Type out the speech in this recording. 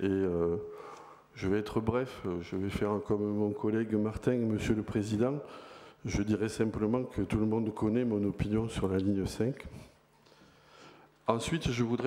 Et euh, je vais être bref, je vais faire comme mon collègue Martin, Monsieur le Président. Je dirais simplement que tout le monde connaît mon opinion sur la ligne 5. Ensuite, je voudrais